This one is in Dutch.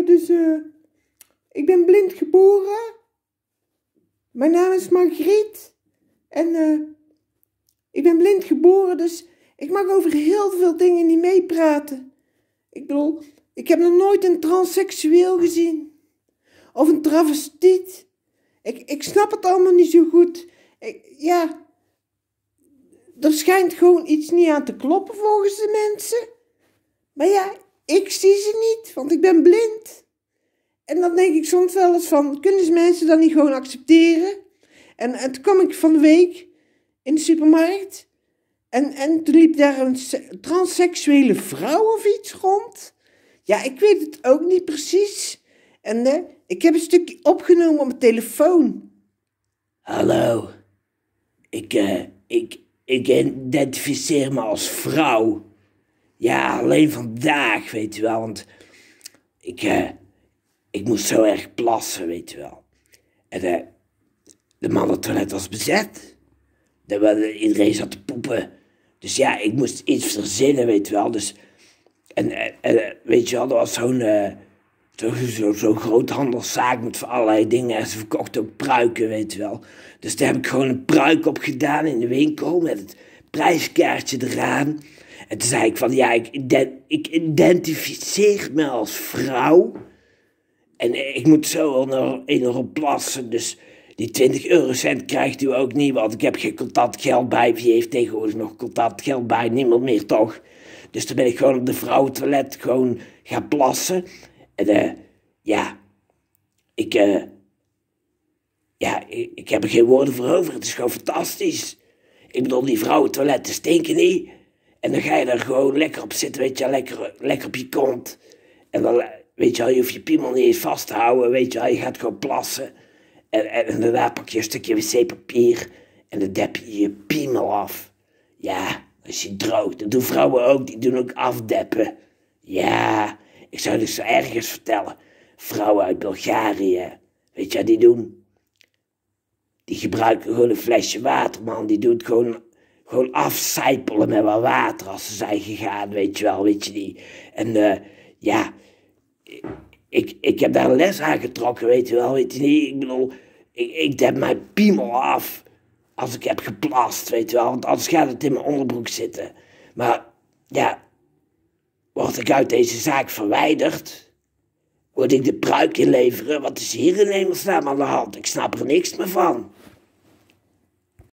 eh, dus, eh, ik ben blind geboren. Mijn naam is Margriet. En eh, ik ben blind geboren, dus ik mag over heel veel dingen niet meepraten. Ik bedoel, ik heb nog nooit een transseksueel gezien. Of een travestiet. Ik, ik snap het allemaal niet zo goed. Ik, ja, er schijnt gewoon iets niet aan te kloppen volgens de mensen. Maar ja, ik zie ze niet, want ik ben blind. En dan denk ik soms wel eens van, kunnen ze mensen dat niet gewoon accepteren? En, en toen kwam ik van de week in de supermarkt. En, en toen liep daar een se- transseksuele vrouw of iets rond. Ja, ik weet het ook niet precies. En eh, ik heb een stukje opgenomen op mijn telefoon. Hallo. Ik, eh, ik, ik identificeer me als vrouw. Ja, alleen vandaag, weet je wel, want ik, eh, ik moest zo erg plassen, weet je wel. En eh, de mannentoilet was bezet. De, de- iedereen zat te poepen. Dus ja, ik moest iets verzinnen, weet je wel. Dus, en, en, weet je wel, er was zo'n eh, zo, zo, groothandelszaak met allerlei dingen. En ze verkochten ook pruiken, weet je wel. Dus daar heb ik gewoon een pruik op gedaan in de winkel met het prijskaartje eraan. En toen zei ik van, ja, ik, ik identificeer me als vrouw. En ik moet zo nog enorm plassen, dus die 20 eurocent krijgt u ook niet, want ik heb geen contant geld bij. Wie heeft tegenwoordig nog contant geld bij? Niemand meer, toch? Dus toen ben ik gewoon op de vrouwentoilet gewoon gaan plassen. En eh, ja, ik, eh, ja, ik, ik heb er geen woorden voor over. Het is gewoon fantastisch. Ik bedoel, die vrouwentoiletten stinken niet. En dan ga je er gewoon lekker op zitten, weet je, lekker, lekker op je kont. En dan, weet je je hoeft je piemel niet eens vast te houden, weet je je gaat gewoon plassen. En, en, daarna pak je een stukje wc-papier en dan dep je je piemel af. Ja, als je droog, dat doen vrouwen ook, die doen ook afdeppen. Ja, ik zou dus zo ergens vertellen. Vrouwen uit Bulgarije, weet je die doen? Die gebruiken gewoon een flesje water, man. Die doen het gewoon, gewoon afsijpelen met wat water als ze zijn gegaan, weet je wel, weet je die. En eh, ja, ik, ik heb daar een les aan getrokken, weet je wel, weet je niet. Ik bedoel, ik, ik heb mijn piemel af als ik heb geplast, weet je wel. Want anders gaat het in mijn onderbroek zitten. Maar ja, word ik uit deze zaak verwijderd? Moet ik de pruik inleveren? Wat is hier in hemelsnaam aan de hand? Ik snap er niks meer van.